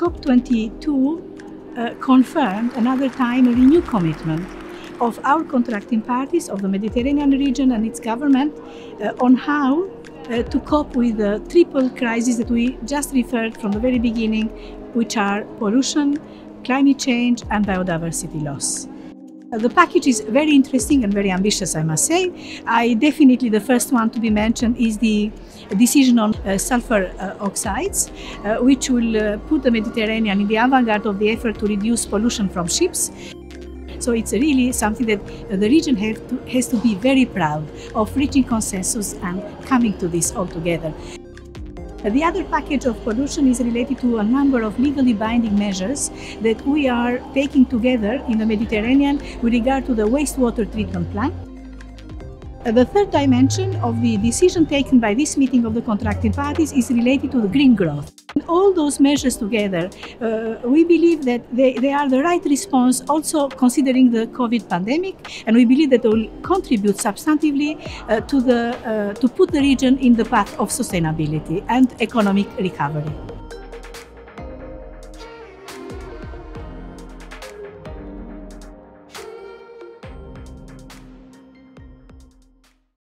COP22 uh, confirmed another time a renewed commitment of our contracting parties of the Mediterranean region and its government uh, on how uh, to cope with the triple crises that we just referred from the very beginning, which are pollution, climate change, and biodiversity loss. Uh, the package is very interesting and very ambitious, I must say. I definitely the first one to be mentioned is the decision on uh, sulfur uh, oxides, uh, which will uh, put the Mediterranean in the avant-garde of the effort to reduce pollution from ships. So it's really something that the region to, has to be very proud of reaching consensus and coming to this all together. The other package of pollution is related to a number of legally binding measures that we are taking together in the Mediterranean with regard to the wastewater treatment plant. Uh, the third dimension of the decision taken by this meeting of the contracting parties is related to the green growth. All those measures together, uh, we believe that they, they are the right response also considering the COVID pandemic and we believe that they will contribute substantively uh, to, the, uh, to put the region in the path of sustainability and economic recovery.